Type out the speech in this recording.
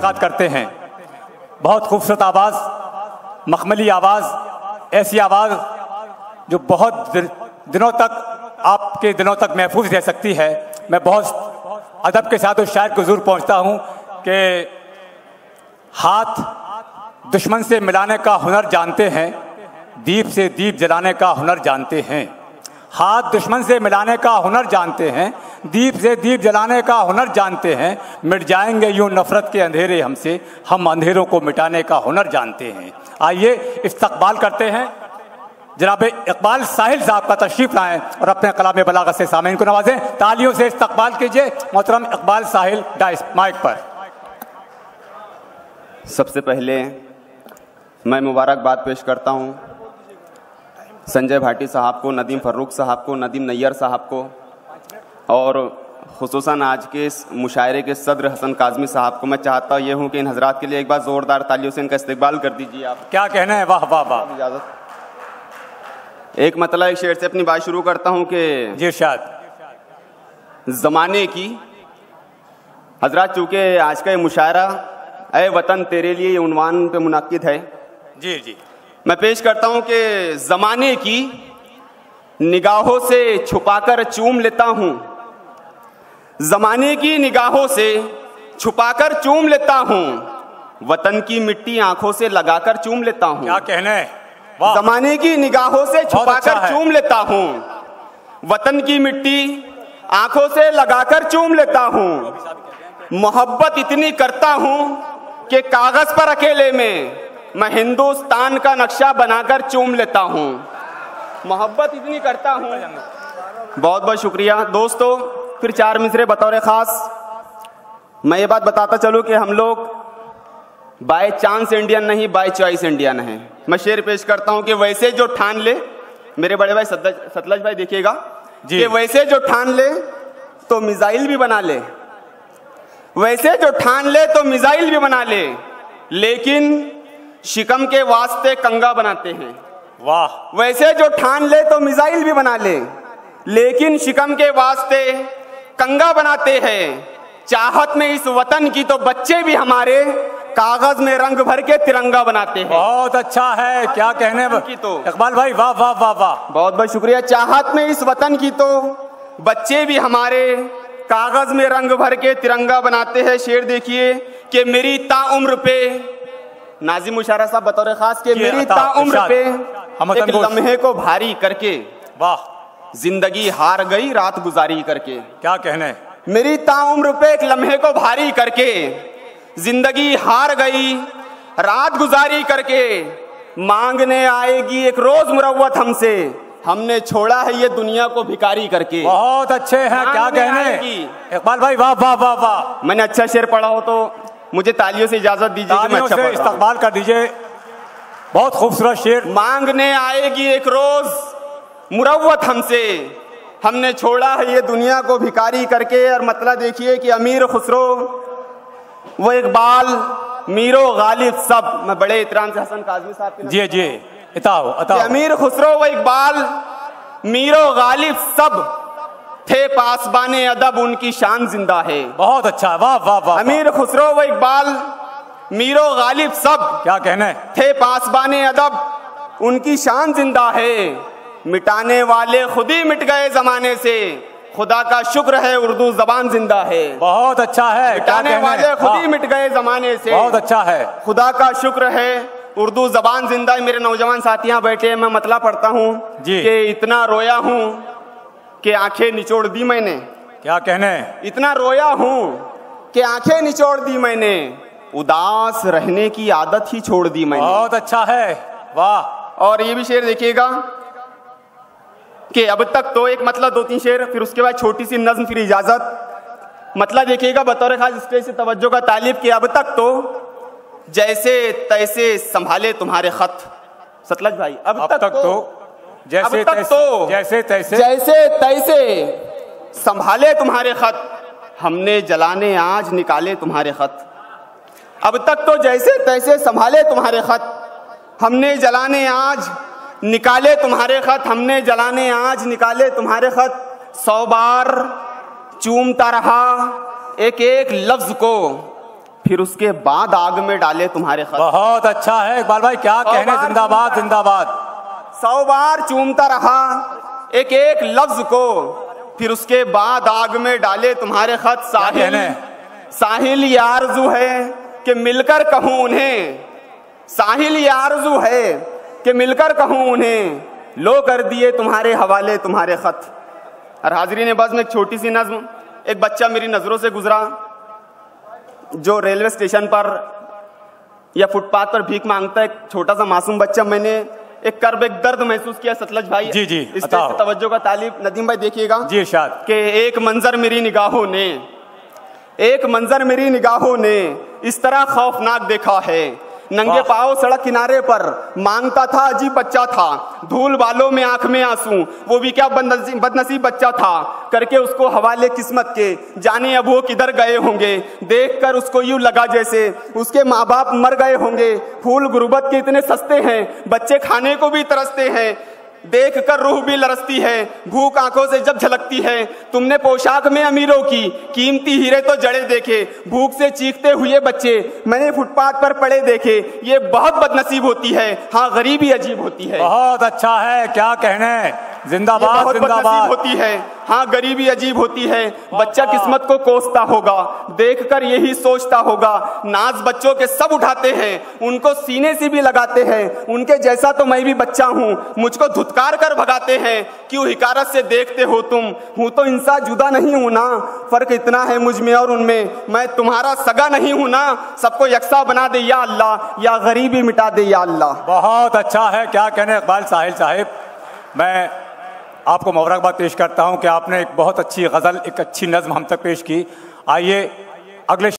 मुलाकात करते हैं। बहुत खूबसूरत आवाज़, मखमली आवाज़, ऐसी आवाज़ जो बहुत दिनों तक, आपके दिनों तक महफूज रह सकती है। मैं बहुत अदब के साथ उस शायर को ज़रूर पहुँचता हूँ कि हाथ दुश्मन से मिलाने का हुनर जानते हैं, दीप से दीप जलाने का हुनर जानते हैं। हाथ दुश्मन से मिलाने का हुनर जानते हैं दीप से दीप जलाने का हुनर जानते हैं, मिट जाएँगे यूँ नफरत के अंधेरे हमसे, हम अंधेरों को मिटाने का हुनर जानते हैं। आइए इस्तकबाल करते हैं। जनाब इकबाल साहिल साहब का तशरीफ़ लाएँ और अपने कलाम बलागत से सामीन को नवाजें। तालियों से इस्तकबाल कीजिए, मोहतरम इकबाल साहिल डाइस माइक पर। सबसे पहले मैं मुबारकबाद पेश करता हूँ संजय भाटी साहब को, नदीम फर्रुख साहब को, नदीम नैयर साहब को। और खसूस आज के इस मुशायरे के सदर हसन काजमी साहब को मैं चाहता ये हूँ कि इन हजरात के लिए एक बार ज़ोरदार तालियों से इनका इस्तेबाल कर दीजिए आप। क्या कहना है? वाह वाह वाह। इजाज़त। एक मतलब एक शेर से अपनी बात शुरू करता हूँ कि जी शायद। ज़माने की हजरात चूँकि आज का ये मुशायरा अय वतन तेरे लिए ये उनवान पे मुनद है। जी जी। मैं पेश करता हूँ कि जमाने की निगाहों से छुपाकर चूम लेता हूँ। जमाने की निगाहों से छुपाकर चूम लेता हूँ। वतन की मिट्टी आँखों से लगाकर चूम लेता हूँ। क्या कहने जमाने की निगाहों से छुपाकर अच्छा चूम लेता हूँ। वतन की मिट्टी आँखों से लगाकर चूम लेता हूँ। मोहब्बत इतनी करता हूँ कि कागज़ पर अकेले में मैं हिंदुस्तान का नक्शा बनाकर चूम लेता हूँ। मोहब्बत इतनी करता हूँ। बहुत बहुत शुक्रिया। दोस्तों फिर चार मिसरे बतौर ख़ास। मैं ये बात बताता चलूँ कि हम लोग बाय चांस इंडियन नहीं बाय चॉइस इंडियन हैं। मैं शेर पेश करता हूँ कि वैसे जो ठान ले मेरे बड़े भाई सतलज भाई देखिएगा कि वैसे जो ठान ले तो मिसाइल भी बना ले। वैसे जो ठान ले तो मिसाइल भी बना ले लेकिन शिकम के वास्ते कंगा बनाते हैं। वाह। वैसे जो ठान ले तो मिसाइल भी बना ले लेकिन शिकम के वास्ते कंगा बनाते हैं। चाहत में इस वतन की तो बच्चे भी हमारे कागज़ में रंग भर के तिरंगा बनाते हैं। बहुत अच्छा है क्या कहने की तो। इकबाल भाई वाह वाह वाह वाह। बहुत बहुत शुक्रिया। चाहत में इस वतन की तो बच्चे भी हमारे कागज़ में रंग भर के तिरंगा बनाते हैं। शेर देखिए कि मेरी ताउम्र पे नाजिम मुशारा साहब बतौर खास के मेरी ताउम्र पे एक लम्हे को भारी करके। वाह। ज़िंदगी हार गई रात गुजारी करके। क्या कहने? मेरी ताउम्र पे एक लम्हे को भारी करके ज़िंदगी हार गई रात गुजारी करके मांगने आएगी एक रोज मुरवत हमसे। हमने छोड़ा है ये दुनिया को भिकारी करके। बहुत अच्छे हैं क्या कहने? इकबाल भाई वाह वाह वाह वाह। मैंने अच्छा शेर पढ़ा हो तो मुझे तालियों से इजाज़त दीजिए अच्छा से इस्तकबाल कर दीजिए। बहुत खूबसूरत शेर। मांगने आएगी एक रोज मुरवत हमसे। हमने छोड़ा है ये दुनिया को भिकारी करके और मतलब देखिए कि अमीर खुसरो वो इकबाल मीरो गालिब सब। मैं बड़े इतराम से हसन काजमी साहब के जी जी। इताओ, इताओ। अमीर खुसरो व इकबाल मीरो गालिब सब थे पासबान अदब उनकी शान ज़िंदा है। बहुत अच्छा वाह वाह वाह अमीर खुसरो व इकबाल मीरो गालिब सब क्या कहने थे पासबान अदब उनकी शान ज़िंदा है। मिटाने वाले खुद ही मिट गए जमाने से। खुदा का शुक्र है उर्दू जबान ज़िंदा है। बहुत अच्छा है मिटाने वाले खुद ही मिट गए जमाने से। बहुत अच्छा है। खुदा का शुक्र है उर्दू जबान ज़िंदा है। मेरे नौजवान साथियाँ बैठे मैं मतला पढ़ता हूँ कि इतना रोया हूँ कि आँखें निचोड़ दी मैंने। क्या कहने इतना रोया हूँ कि आँखें निचोड़ दी मैंने। उदास रहने की आदत ही छोड़ दी मैंने। बहुत अच्छा है। वाह। और ये भी शेर देखिएगा कि अब तक तो एक मतलब दो तीन शेर फिर उसके बाद छोटी सी नज्म फिर इजाज़त। मतलब देखिएगा बतौर खास स्टेज से तवज्जो का तालिब कि अब तक तो जैसे तैसे संभाले तुम्हारे खत। सतलज भाई अब, अब तक, तक तो, तो जैसे तक तैसे, तो जैसे तैसे जैसे तैसे संभाले तुम्हारे खत। हमने जलाने आज निकाले तुम्हारे खत। अब तक तो जैसे तैसे संभाले तुम्हारे खत। हमने जलाने आज निकाले तुम्हारे खत हमने जलाने आज निकाले तुम्हारे खत। सौ बार चूमता रहा एक एक लफ्ज को फिर उसके बाद आग में डाले तुम्हारे खत। बहुत अच्छा है इकबाल भाई क्या कहने जिंदाबाद जिंदाबाद। सौ बार चूमता रहा एक एक लफ्ज को फिर उसके बाद आग में डाले तुम्हारे खत। साहिल साहिल ये आरज़ू है कि मिलकर कहूँ उन्हें। साहिल यारजू है कि मिलकर कहूँ उन्हें लो कर दिए तुम्हारे हवाले तुम्हारे खत। और हाजरी ने बस में एक छोटी सी नज्म एक बच्चा मेरी नज़रों से गुजरा जो रेलवे स्टेशन पर या फुटपाथ पर भीख माँगता है एक छोटा सा मासूम बच्चा मैंने एक कर्ब एक दर्द महसूस किया सतलज भाई। जी, जी, इस। तवज्जो का तालिब नदीम भाई देखिएगा जी इरशाद। कि एक मंजर मेरी निगाहों ने एक मंजर मेरी निगाहों ने इस तरह खौफनाक देखा है। नंगे पाओ सड़क किनारे पर माँगता था अजीब बच्चा था। धूल बालों में आँख में आँसू। वो भी क्या बदनसीब बच्चा था? करके उसको हवाले किस्मत के जाने अब वो किधर गए होंगे? देखकर उसको यूँ लगा जैसे उसके माँ बाप मर गए होंगे। फूल गुर्बत के इतने सस्ते हैं बच्चे खाने को भी तरसते हैं। देख कर रूह भी लरसती है, भूख आँखों से जब झलकती है। तुमने पोशाक में अमीरों की, कीमती हीरे तो जड़े देखे, भूख से चीखते हुए बच्चे, मैंने फुटपाथ पर पड़े देखे, ये बहुत बदनसीब होती है हाँ गरीबी अजीब होती है। बहुत अच्छा है, क्या कहने? जिंदाबाद जिंदाबाद। होती है। हाँ गरीबी अजीब होती है। बच्चा किस्मत को कोसता होगा देखकर यही सोचता होगा नाज बच्चों के सब उठाते हैं उनको सीने से भी लगाते हैं उनके जैसा तो मैं भी बच्चा हूँ मुझको धुतकार कर भगाते हैं क्यों हिकारत से देखते हो तुम? हूँ तो इंसान जुदा नहीं हूँ ना फ़र्क इतना है मुझमें और उनमें मैं तुम्हारा सगा नहीं हूँ ना सबको यकसा बना दे या अल्लाह या गरीबी मिटा दे या अल्लाह। बहुत अच्छा है क्या कहने इकबाल साहिल साहिब? मैं आपको मुबारकबाद पेश करता हूँ कि आपने एक बहुत अच्छी गज़ल, एक अच्छी नज़म हम तक पेश की। आइए, अगले